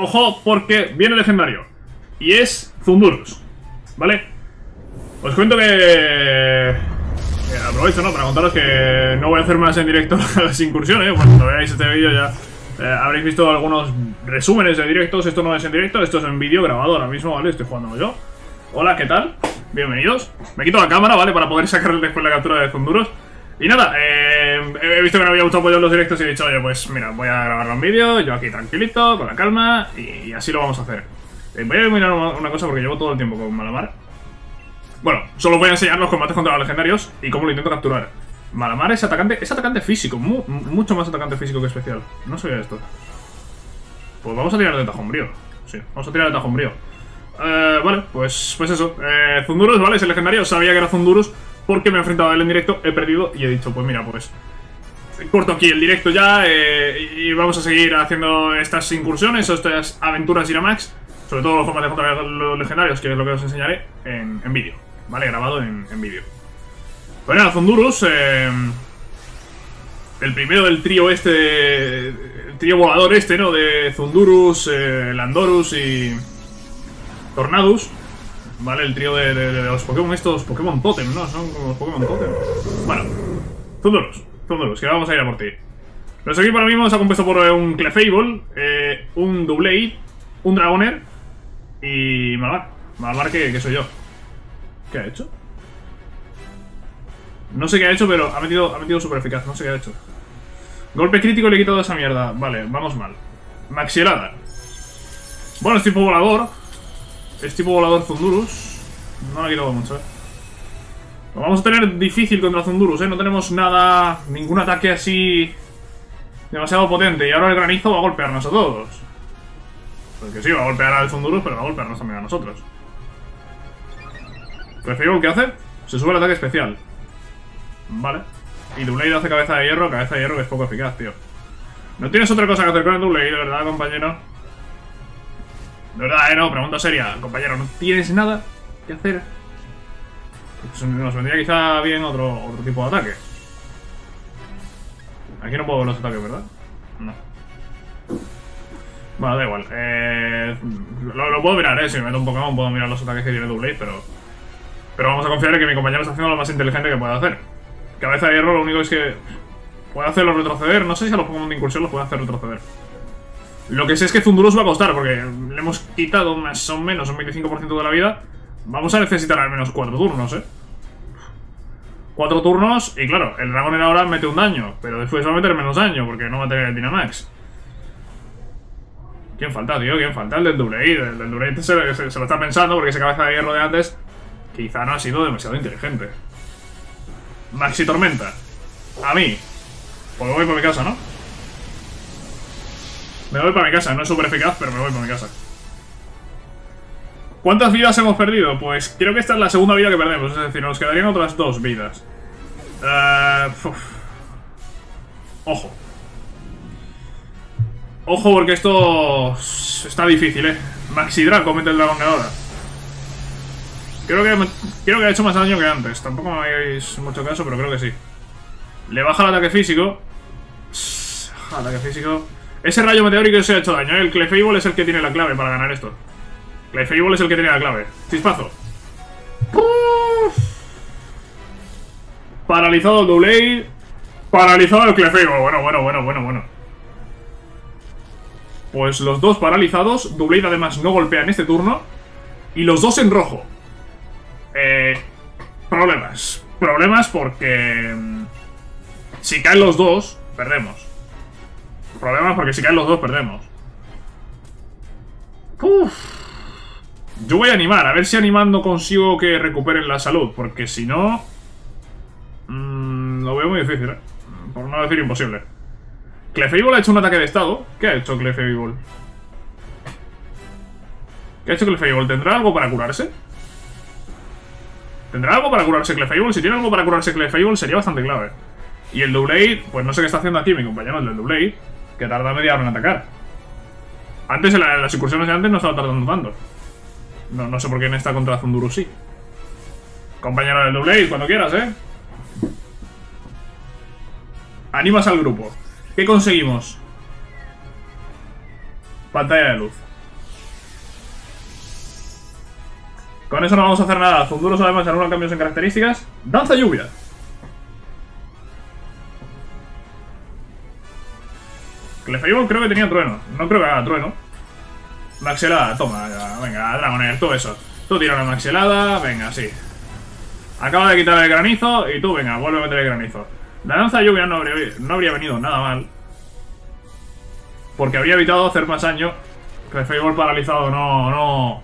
Ojo, porque viene legendario. Y es Zundurus. ¿Vale? Os cuento que... que aprovecho, ¿no? Para contaros que no voy a hacer más en directo las incursiones. Cuando veáis este vídeo ya eh, habréis visto algunos resúmenes de directos. Esto no es en directo, esto es en vídeo grabado ahora mismo, ¿vale? Estoy jugando yo. Hola, ¿qué tal? Bienvenidos. Me quito la cámara, ¿vale? Para poder sacar después la captura de Zunduros. Y nada, eh, he visto que no había mucho apoyo en los directos y he dicho, oye, pues mira, voy a grabarlo en vídeo, yo aquí tranquilito, con la calma, y, así lo vamos a hacer. Eh, voy a mirar una, cosa porque llevo todo el tiempo con Malamar. Bueno, solo voy a enseñar los combates contra los legendarios y cómo lo intento capturar. Malamar es atacante, es atacante físico, mucho más atacante físico que especial. No sabía esto. Pues vamos a tirar de tajombrío. Sí, vamos a tirar de tajombrío. Eh, vale, pues, pues eso. Eh, Zundurus, ¿vale? Es el legendario. Sabía que era Zundurus porque me he enfrentado a él en directo, he perdido y he dicho, pues mira, pues corto aquí el directo ya eh, y vamos a seguir haciendo estas incursiones o estas aventuras Iramax, sobre todo los combates contra los legendarios, que es lo que os enseñaré en, vídeo, ¿vale? Grabado en, vídeo. Bueno, nada, Zundurus, eh, el primero del trío este, el trío volador este, ¿no? De Zundurus, eh, Landorus y Tornadus. ¿Vale? El trío de, los Pokémon estos, Pokémon Totem, ¿no? Son como los Pokémon Totem. Bueno, Thunderous, Thunderous, que vamos a ir a por ti. Nuestro equipo ahora mismo está compuesto por eh, un Clefable, eh, un Doublade, un Dragoner y Malvar. Malvar que, soy yo. ¿Qué ha hecho? No sé qué ha hecho, pero ha metido, ha metido súper eficaz. No sé qué ha hecho. Golpe crítico le quito toda esa mierda. Vale, vamos mal. Maxielada. Bueno, es tipo volador. Es tipo volador Zundurus. No le quiero mucho, eh. Lo vamos a tener difícil contra Zundurus, eh. No tenemos nada... Ningún ataque así... Demasiado potente. Y ahora el granizo va a golpearnos a todos. Porque sí, va a golpear al Zundurus, pero va a golpearnos también a nosotros. Prefiero ¿qué hace? Se sube el ataque especial. Vale. Y Doublade hace cabeza de hierro, cabeza de hierro que es poco eficaz, tío. No tienes otra cosa que hacer con el Doublade, ¿verdad, compañero? De verdad, eh, no, pregunta seria. Compañero, ¿no tienes nada que hacer? Pues nos vendría quizá bien otro, otro tipo de ataque. Aquí no puedo ver los ataques, ¿verdad? No. Bueno, da igual. Eh, lo, puedo mirar, ¿eh? Si me meto un Pokémon puedo mirar los ataques que tiene Double pero... Pero vamos a confiar en que mi compañero está haciendo lo más inteligente que puede hacer. Cabeza de hierro lo único es que... Puede hacerlo retroceder. No sé si a los Pokémon de incursión los puede hacer retroceder. Lo que sé es que Zundurus va a costar, porque le hemos quitado más o menos un 25% de la vida. Vamos a necesitar al menos 4 turnos, ¿eh? 4 turnos, y claro, el Dragoner ahora mete un daño, pero después va a meter menos daño, porque no va a tener el Dynamax. ¿Quién falta, tío? ¿Quién falta? El del Double El del Double se, lo está pensando, porque esa cabeza de hierro de antes quizá no ha sido demasiado inteligente. Maxi Tormenta. A mí. Pues voy por mi casa, ¿no? Me voy para mi casa, no es súper eficaz, pero me voy para mi casa. ¿Cuántas vidas hemos perdido? Pues creo que esta es la segunda vida que perdemos, es decir, nos quedarían otras dos vidas. Uh, Ojo. Ojo porque esto está difícil, eh. Maxi Draco mete el dragón ahora. Creo que, creo que ha hecho más daño que antes. Tampoco me hagáis mucho caso, pero creo que sí. Le baja el ataque físico. Ataque físico. Ese rayo meteórico se ha hecho daño, ¿eh? El Clefable es el que tiene la clave para ganar esto. Clefable es el que tiene la clave. Chispazo. Paralizado el Double Paralizado el Clefable. Bueno, bueno, bueno, bueno, bueno. Pues los dos paralizados. Double además no golpea en este turno. Y los dos en rojo. Eh, problemas. Problemas porque... Mm, si caen los dos, perdemos. Problemas porque si caen los dos perdemos. Yo voy a animar, a ver si animando consigo que recuperen la salud, porque si no... Mmm, lo veo muy difícil, ¿eh? Por no decir imposible. Clefable ha hecho un ataque de estado. ¿Qué ha hecho Clefable? ¿Qué ha hecho Clefable? ¿Tendrá algo para curarse? ¿Tendrá algo para curarse Clefable? Si tiene algo para curarse Clefable sería bastante clave. Y el Doublade, pues no sé qué está haciendo aquí mi compañero, el del Doublade que tarda media hora en atacar. Antes, en, las incursiones de antes, no estaba tardando tanto. No, no sé por qué en esta contra Zunduru sí. Compañero del Double cuando quieras, ¿eh? Animas al grupo. ¿Qué conseguimos? Pantalla de luz. Con eso no vamos a hacer nada. Zunduros además algunos cambios en características. Danza lluvia. Clefable creo que tenía trueno. No creo que haga trueno. Maxelada, toma, ya, venga, Dragonair, todo eso. Tú tira una maxelada, venga, sí. Acaba de quitar el granizo y tú, venga, vuelve a meter el granizo. La danza lluvia no habría, no habría venido nada mal. Porque habría evitado hacer más daño. Clefable paralizado, no, no.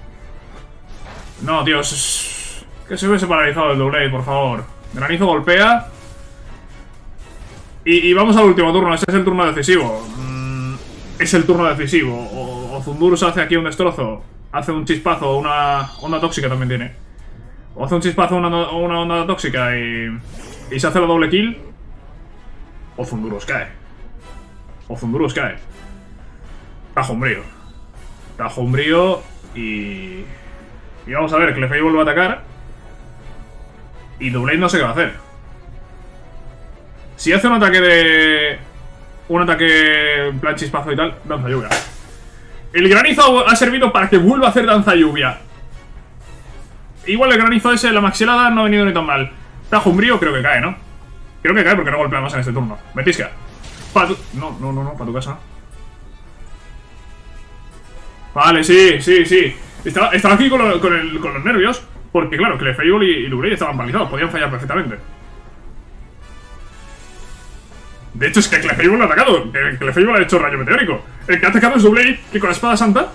No, tío, que se hubiese paralizado el Doublade, por favor. Granizo golpea. Y, y, vamos al último turno, este es el turno decisivo. Es el turno decisivo. O, o Zundurus hace aquí un destrozo. Hace un chispazo, una onda tóxica también tiene. O hace un chispazo, una, una onda tóxica y, y se hace la doble kill. O Zundurus cae. O Zundurus cae. Tajo umbrío. Tajo umbrío y... Y vamos a ver, Clefairy vuelve a atacar. Y Doublade no sé qué va a hacer. Si hace un ataque de... Un ataque en plan chispazo y tal, danza lluvia. El granizo ha servido para que vuelva a hacer danza lluvia. Igual el granizo ese, la maxilada, no ha venido ni tan mal. Tajo umbrío creo que cae, ¿no? Creo que cae porque no golpea más en este turno. Metisca. Pa tu... No, no, no, no, para tu casa. Vale, sí, sí, sí. Estaba, estaba aquí con, los nervios. Porque, claro, Clefable y, y Lugrey estaban paralizados. Podían fallar perfectamente. De hecho, es que Clefable lo ha atacado. Clefable ha hecho rayo meteórico. El que ha atacado es Doublade, que con la espada santa.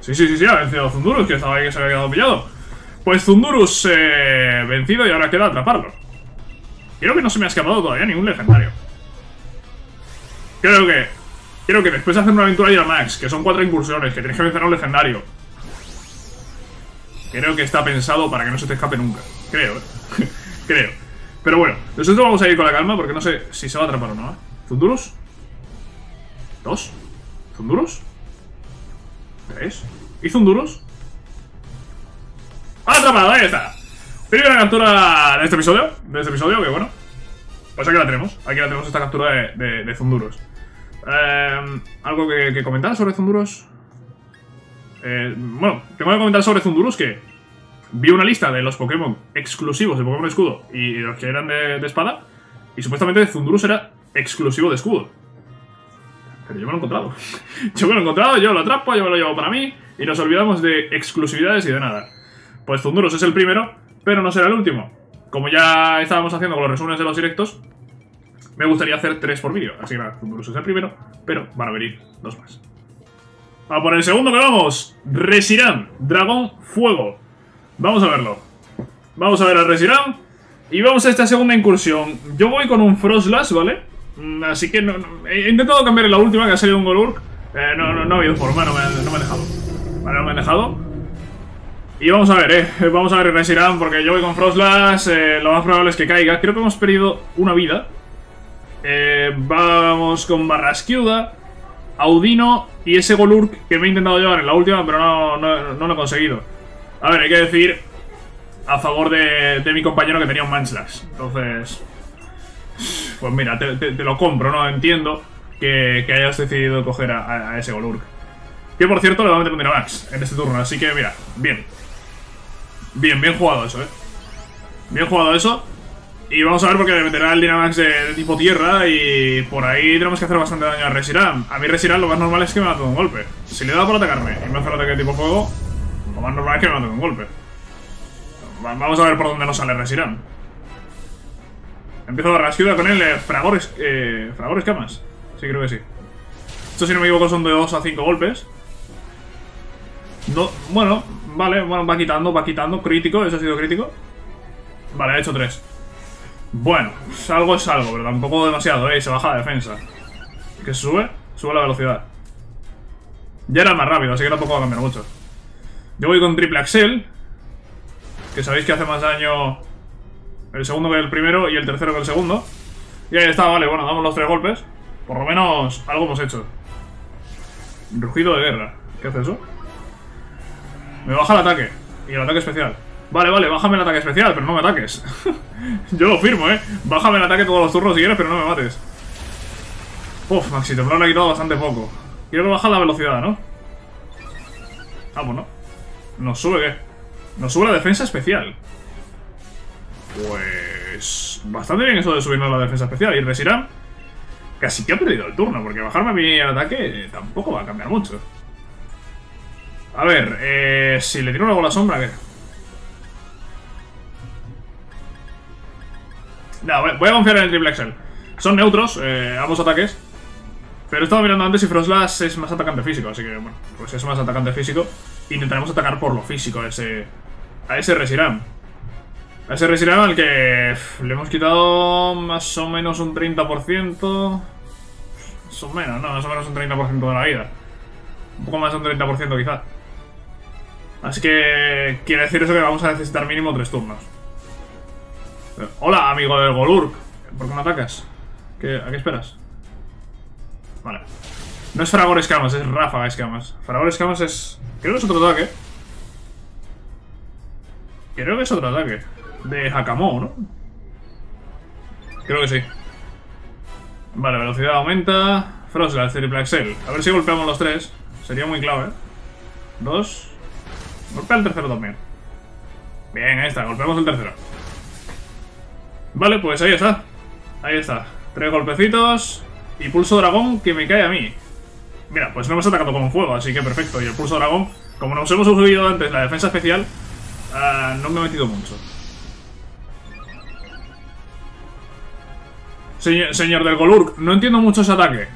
Sí, sí, sí, sí, ha vencido a Zundurus, que estaba ahí que se había quedado pillado. Pues Zundurus eh, vencido y ahora queda atraparlo. Creo que no se me ha escapado todavía ningún legendario. Creo que Creo que después de hacer una aventura de Max, que son cuatro incursiones, que tienes que vencer a un legendario. Creo que está pensado para que no se te escape nunca. Creo, ¿eh? Creo. Pero bueno, nosotros vamos a ir con la calma porque no sé si se va a atrapar o no, ¿eh? ¿Zundurus? ¿Dos? ¿Zundurus? ¿Tres? ¿Y Zundurus? ¡Atrapado! Ahí está. Primera captura de este episodio. De este episodio, que bueno. Pues aquí la tenemos. Aquí la tenemos esta captura de, Zundurus. Eh, ¿Algo que, comentar sobre Zunduros? Eh, bueno, tengo que comentar sobre Zundurus que vi una lista de los Pokémon exclusivos de Pokémon Escudo y los que eran de, espada y supuestamente Zundurus era exclusivo de escudo. Pero yo me lo he encontrado. yo me lo he encontrado, yo lo atrapo, yo me lo llevo para mí y nos olvidamos de exclusividades y de nada. Pues Zundurus es el primero, pero no será el último. Como ya estábamos haciendo con los resúmenes de los directos, me gustaría hacer tres por vídeo. Así que nada, Zundurus es el primero, pero van a venir dos más. A por el segundo que vamos. Reshiram, Dragón Fuego. Vamos a verlo. Vamos a ver a Reshiram. Y vamos a esta segunda incursión. Yo voy con un Frostlass, ¿vale? Mm, así que no, no, he intentado cambiar en la última, que ha salido un Golurk. Eh, no, no, no ha habido forma, no me, no me han dejado. Vale, no me han dejado. Y vamos a ver, eh. Vamos a ver Reshiram, porque yo voy con Frostlass. Eh, lo más probable es que caiga. Creo que hemos perdido una vida. Eh, vamos con Barrasquiuda, Audino y ese Golurk que me he intentado llevar en la última, pero no, no, no lo he conseguido. A ver, hay que decir a favor de, mi compañero que tenía un Manslash. Entonces, pues mira, te, lo compro, ¿no? Entiendo que, hayas decidido coger a, ese Golurk. Que por cierto le va a meter un Dynamax en este turno, así que mira, bien. Bien, bien jugado eso, ¿eh? Bien jugado eso. Y vamos a ver porque meterá el Dynamax de, tipo tierra y por ahí tenemos que hacer bastante daño a Reshiram. A mí Reshiram lo más normal es que me mate un golpe. Si le da por atacarme y me hace el ataque de tipo fuego, más normal es que golpe. Vamos a ver por dónde nos sale Reshiram. Empiezo a rasquida con él, eh, fragores, eh. Sí, creo que sí. Esto si no me equivoco son de 2 a 5 golpes. No, bueno, vale, va quitando, va quitando. Crítico, eso ha sido crítico. Vale, ha hecho 3. Bueno, algo es algo, pero tampoco demasiado, ¿eh? Se baja la defensa. ¿Que sube? Sube la velocidad. Ya era más rápido, así que tampoco va a cambiar mucho. Yo voy con triple axel. Que sabéis que hace más daño el segundo que el primero y el tercero que el segundo. Y ahí está, vale, bueno, damos los tres golpes. Por lo menos algo hemos hecho. Rugido de guerra. ¿Qué hace eso? Me baja el ataque. Y el ataque especial. Vale, vale, bájame el ataque especial, pero no me ataques. Yo lo firmo, ¿eh? Bájame el ataque todos los turnos si quieres, pero no me mates. Uf, Maxi le ha quitado bastante poco. Quiero bajar la velocidad, ¿no? Ah, pues no. ¿Nos sube qué? Nos sube la defensa especial. Pues... Bastante bien eso de subirnos la defensa especial. Y Reshiram casi que ha perdido el turno, porque bajarme a mí el ataque tampoco va a cambiar mucho. A ver, eh, si le tiro una bola sombra, ¿qué? No, voy a confiar en el Triple Excel. Son neutros, eh, ambos ataques. Pero estaba mirando antes y Frostlass es más atacante físico, así que, bueno, pues es más atacante físico. Intentaremos atacar por lo físico a ese, a ese Reshiram. A ese Reshiram al que le hemos quitado más o menos un 30%. Más o menos, no, más o menos un 30% de la vida. Un poco más de un 30% quizás. Así que quiere decir eso que vamos a necesitar mínimo tres turnos. Hola, amigo del Golurk. ¿Por qué me atacas? ¿Qué, ¿A qué esperas? Vale. No es Fragor Escamas, es Ráfaga Escamas. Fragor Escamas es... Creo que es otro ataque. Creo que es otro ataque. De Hakamo, ¿no? Creo que sí. Vale, velocidad aumenta. Frostlass, triple Axel. A ver si golpeamos los tres. Sería muy clave. Dos. Golpea el tercero también. Bien, ahí está. Golpeamos el tercero. Vale, pues ahí está. Ahí está. Tres golpecitos. Y pulso dragón que me cae a mí. Mira, pues no hemos atacado con fuego, así que perfecto. Y el pulso dragón, como nos hemos subido antes la defensa especial, uh, no me he metido mucho. Señor, del Golurk, no entiendo mucho ese ataque.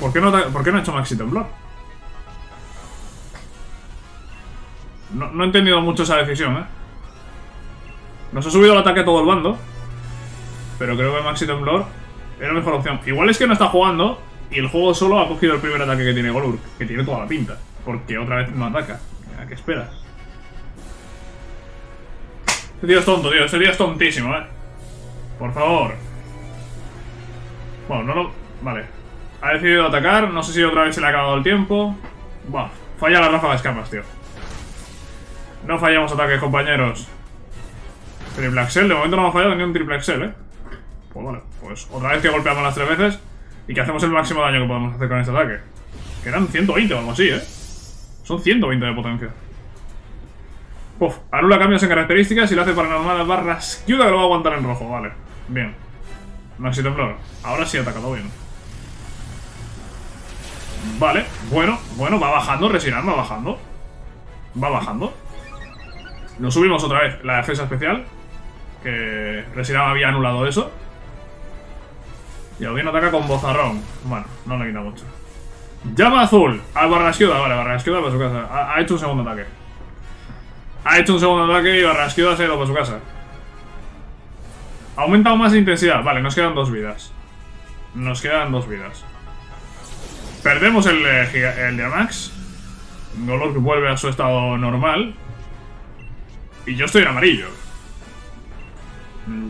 ¿Por qué no, ¿por qué no ha hecho Maxi Temblor? No, no he entendido mucho esa decisión, ¿eh? Nos ha subido el ataque a todo el bando. Pero creo que Maxi Temblor era la mejor opción. Igual es que no está jugando y el juego solo ha cogido el primer ataque que tiene Golurk, que tiene toda la pinta. Porque otra vez no ataca. ¿A qué esperas? Este tío es tonto, tío. Este tío es tontísimo, ¿eh? Por favor. Bueno, no lo... Vale. Ha decidido atacar. No sé si otra vez se le ha acabado el tiempo. Buah. Falla la ráfaga de escamas, tío. No fallamos ataques, compañeros. Triple Axel. De momento no hemos fallado ni un triple Axel, ¿eh? Pues vale, pues otra vez que golpeamos las tres veces y que hacemos el máximo daño que podemos hacer con este ataque. Que eran 120 o algo así, ¿eh? Son 120 de potencia. Uf, anula cambios en características y lo hace para normal barras que lo va a aguantar en rojo, vale. Bien. Maxi Temblor. Ahora sí ha atacado bien. Vale, bueno, bueno, va bajando, Resinan va bajando. Va bajando. Nos subimos otra vez la defensa especial. Que Resinan había anulado eso. Y Odin ataca con bozarrón. Bueno, no le quita mucho. Llama azul al Barrasquiuda. Vale, Barrasquiuda para su casa. Ha, hecho un segundo ataque. Ha hecho un segundo ataque y Barrasquiuda se ha ido para su casa. Ha aumentado más intensidad. Vale, nos quedan dos vidas. Nos quedan dos vidas. Perdemos el, eh, el Diamax. Golor vuelve a su estado normal. Y yo estoy en amarillo.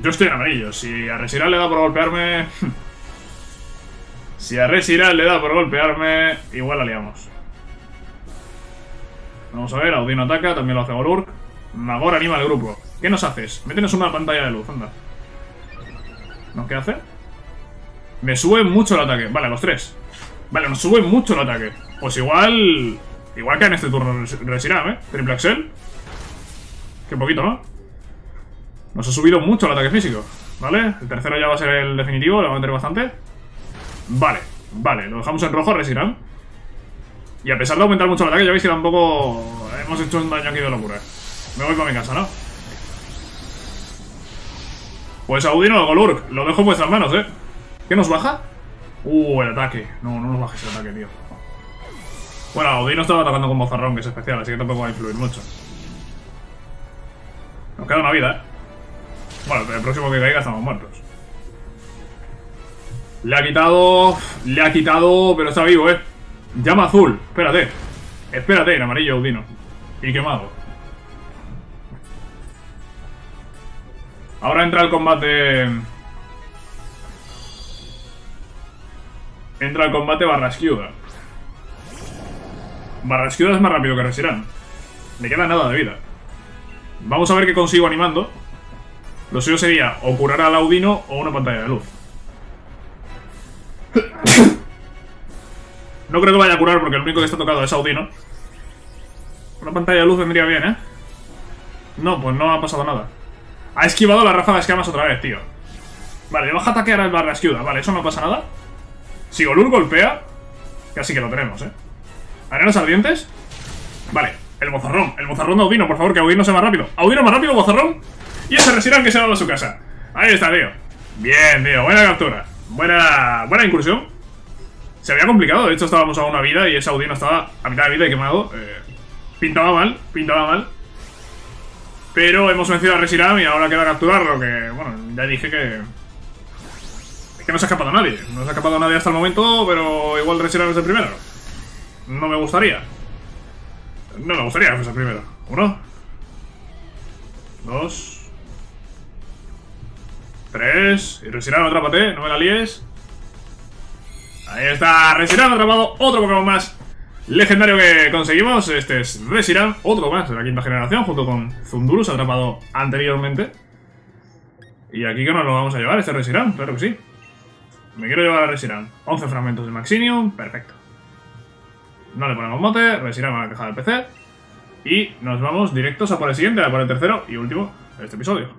Yo estoy en amarillo. Si a Resira le da por golpearme... Si a Reshiram le da por golpearme, igual la liamos. Vamos a ver, Audino ataca, también lo hace Golurk. Magor anima al grupo. ¿Qué nos haces? Métenos una pantalla de luz, anda. ¿No qué hace? Me sube mucho el ataque. Vale, los tres. Vale, nos sube mucho el ataque. Pues igual... Igual que en este turno Reshiram, ¿eh? Triple Axel. Qué poquito, ¿no? Nos ha subido mucho el ataque físico. ¿Vale? El tercero ya va a ser el definitivo, le va a meter bastante. Vale, vale, lo dejamos en rojo, Reshiram. Y a pesar de aumentar mucho el ataque, ya veis que tampoco hemos hecho un daño aquí de locura. Me voy para mi casa, ¿no? Pues Audino o Golurk, lo dejo en vuestras manos, ¿eh? ¿Qué nos baja? Uh, el ataque. No, no nos bajes el ataque, tío. Bueno, Audino estaba atacando con bozarrón, que es especial, así que tampoco va a influir mucho. Nos queda una vida, ¿eh? Bueno, el próximo que caiga estamos muertos. Le ha quitado... Le ha quitado... Pero está vivo, ¿eh? Llama azul. Espérate. Espérate, en amarillo, Udino. Y quemado. Ahora entra el combate... Entra el combate Barrasquiuda. Barrasquiuda es más rápido que Resirán. Le queda nada de vida. Vamos a ver qué consigo animando. Lo suyo sería o curar al Audino o una pantalla de luz. No creo que vaya a curar porque el único que está tocado es Audino. Una pantalla de luz vendría bien, ¿eh? No, pues no ha pasado nada. Ha esquivado la ráfaga de escamas otra vez, tío. Vale, le baja ataque ahora el barra esquiva. Vale, eso no pasa nada. Si Golur golpea, casi que lo tenemos, ¿eh? ¿Arenas ardientes? Vale, el bozarrón. El bozarrón de Audino, por favor, que Audino sea más rápido. Audino más rápido, bozarrón. Y ese Resirán que se va a su casa. Ahí está, tío. Bien, tío. Buena captura. Buena, buena incursión. Se había complicado. De hecho, estábamos a una vida y ese Audino estaba a mitad de vida y quemado. Eh, pintaba mal, pintaba mal. Pero hemos vencido a Reshiram y ahora queda capturarlo, que, bueno, ya dije que... Es que no se ha escapado nadie. No se ha escapado nadie hasta el momento, pero igual Reshiram es el primero. No me gustaría. No me gustaría que fuese el primero. Uno. Dos. Tres. Y Reshiram, atrápate, no me la líes. Ahí está, Reshiram atrapado otro Pokémon más legendario que conseguimos. Este es Reshiram, otro más de la quinta generación, junto con Zundurus, atrapado anteriormente. Y aquí que nos lo vamos a llevar, este Reshiram, claro que sí. Me quiero llevar a Reshiram. 11 fragmentos de Maxinium, perfecto. No le ponemos mote, Reshiram a la caja del PC. Y nos vamos directos a por el siguiente, a por el tercero y último de este episodio.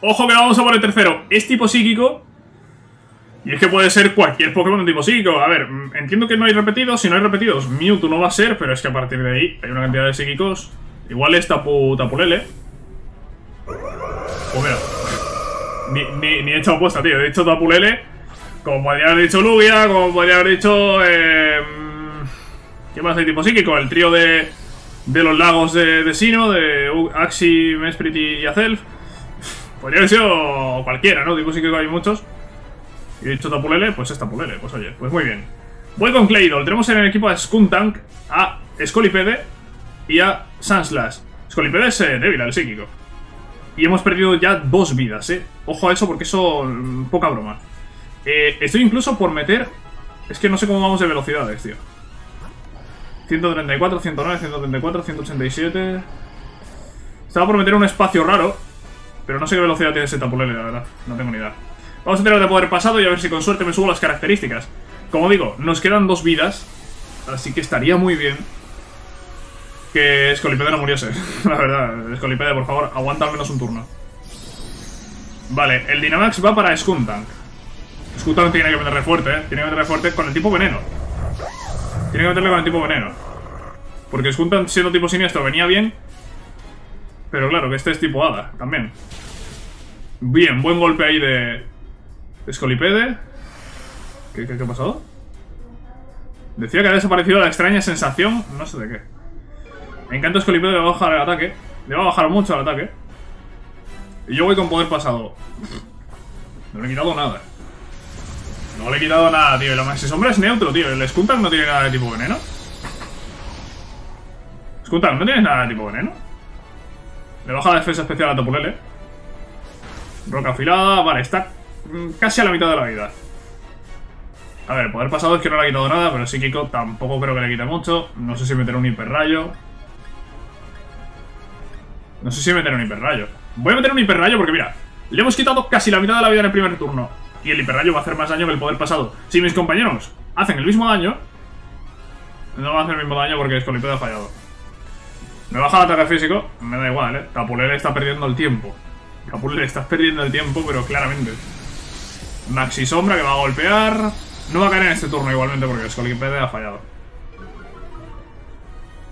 ¡Ojo que vamos a por el tercero! Es tipo psíquico, y es que puede ser cualquier Pokémon de tipo psíquico. A ver, mm, entiendo que no hay repetidos. Si no hay repetidos, Mewtwo no va a ser, pero es que a partir de ahí hay una cantidad de psíquicos. Igual es Tapu, Tapulele. Pues mira. Ni, ni, he hecho apuesta, tío. He dicho Tapulele. Como podría haber dicho Lugia, como podría haber dicho... Eh, ¿Qué más hay tipo psíquico? El trío de, de los lagos de, de Sino, de Axi, Mesprit y Azelf. Podría haber sido cualquiera, ¿no? Tipo psíquico hay muchos. Y he dicho Tapulele, pues es Tapulele. Pues oye, pues muy bien. Voy con Claydol. Tenemos en el equipo a Skuntank, a Scolipede y a Sunslash. Scolipede es eh, débil, al psíquico. Y hemos perdido ya dos vidas, eh. Ojo a eso porque eso... Mm, poca broma. Eh, estoy incluso por meter... Es que no sé cómo vamos de velocidades, tío. 134, 109, 134, 187... Estaba por meter un espacio raro. Pero no sé qué velocidad tiene ese Tapulele, la verdad. No tengo ni idea. Vamos a tener de poder pasado y a ver si con suerte me subo las características. Como digo, nos quedan dos vidas. Así que estaría muy bien que Scolipede no muriese. La verdad, Scolipede, por favor, aguanta al menos un turno. Vale, el Dynamax va para Skuntank. Skuntank tiene que meterle fuerte, ¿eh? Tiene que meterle fuerte con el tipo veneno. Tiene que meterle con el tipo veneno. Porque Skuntank siendo tipo siniestro venía bien. Pero claro, que este es tipo hada también. Bien, buen golpe ahí de, Escolipede. ¿Qué, qué, ha pasado? Decía que ha desaparecido la extraña sensación. No sé de qué. Me encanta Escolipede, le va a bajar el ataque. Le va a bajar mucho el ataque. Y yo voy con poder pasado. No le he quitado nada. No le he quitado nada, tío. Y la Maxi Sombra es neutro, tío. El Skuntank no tiene nada de tipo veneno. Skuntank, ¿no tienes nada de tipo veneno? Le baja la defensa especial a Topulele. Roca afilada. Vale, está casi a la mitad de la vida. A ver, poder pasado es que no le ha quitado nada, pero psíquico tampoco creo que le quite mucho. No sé si meter un hiperrayo. No sé si meter un hiperrayo. Voy a meter un hiperrayo porque mira, le hemos quitado casi la mitad de la vida en el primer turno. Y el hiperrayo va a hacer más daño que el poder pasado. Si mis compañeros hacen el mismo daño, no va a hacer el mismo daño porque Escolipede ha fallado. Me baja el ataque físico, me da igual, eh. Tapulele está perdiendo el tiempo. Capulele, estás perdiendo el tiempo, pero claramente. Maxi Sombra que va a golpear. No va a caer en este turno igualmente porque Skolipede ha fallado.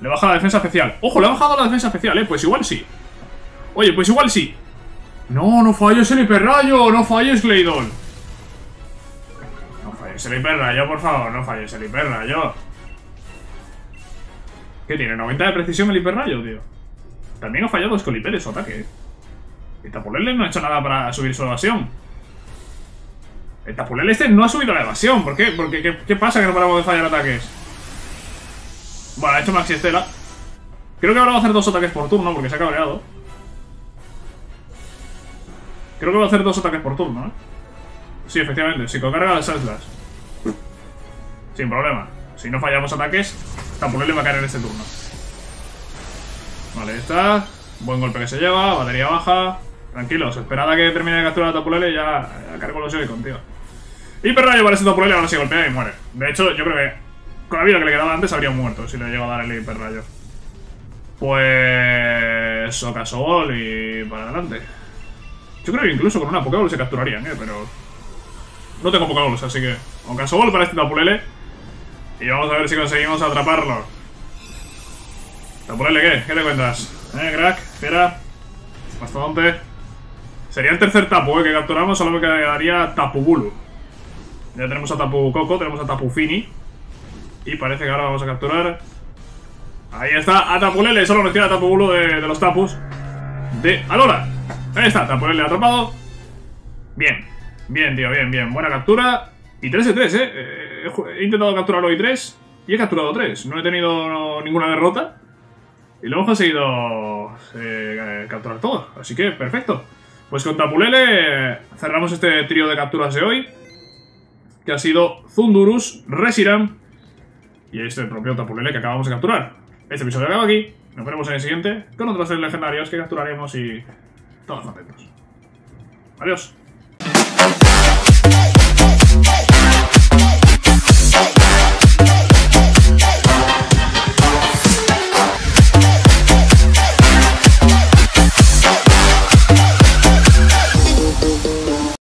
Le baja la defensa especial. ¡Ojo! Le ha bajado la defensa especial, ¿eh? Pues igual sí. Oye, pues igual sí. No, no falles el hiperrayo. No falles, Glaydol. No falles el hiperrayo, por favor. No falles el hiperrayo. ¿Qué tiene? ¿90 de precisión el hiperrayo, tío? También ha fallado Scolipede su ataque. Y no ha hecho nada para subir su evasión. El Tapulele este no ha subido la evasión. ¿Por qué? Porque, ¿qué, pasa que no paramos de fallar ataques? Bueno, ha hecho Maxi Estela. Creo que ahora va a hacer dos ataques por turno porque se ha cabreado. Creo que va a hacer dos ataques por turno, ¿eh? Sí, efectivamente. Si carga el Slash. Sin problema. Si no fallamos ataques, Tapulele va a caer en este turno. Vale, está. Buen golpe que se lleva, batería baja. Tranquilos, esperad a que termine de capturar a Tapulele y ya, cargo los con tío. Hiperrayo para ese Tapulele, ahora se golpea y muere. De hecho, yo creo que con la vida que le quedaba antes habría muerto si le llegado a dar el hiperrayo. Pues... Ocasol y para adelante. Yo creo que incluso con una Pokéball se capturarían, eh, pero... No tengo Pokéballs, así que... Ocasol para este Tapulele. Y vamos a ver si conseguimos atraparlo. Tapulele, ¿qué? ¿Qué te cuentas? ¿Eh, crack? Fiera. Mastodonte. Sería el tercer Tapu, eh, que capturamos, solo me quedaría Tapubulu. Ya tenemos a Tapu Coco, tenemos a Tapu Fini. Y parece que ahora vamos a capturar... Ahí está, a Tapulele, solo nos queda Tapubulu de, de los Tapus. De Alola. Ahí está, Tapulele atrapado. Bien, bien, tío, bien, bien. Buena captura. Y 3 de 3, eh. eh he intentado capturar hoy 3 y he capturado 3. No he tenido ninguna derrota. Y lo hemos conseguido eh, capturar todo. Así que, perfecto. Pues con Tapulele cerramos este trío de capturas de hoy. Que ha sido Zundurus, Reshiram y este propio Tapulele que acabamos de capturar. Este episodio acaba aquí. Nos veremos en el siguiente con otros legendarios que capturaremos y todos contentos. Adiós.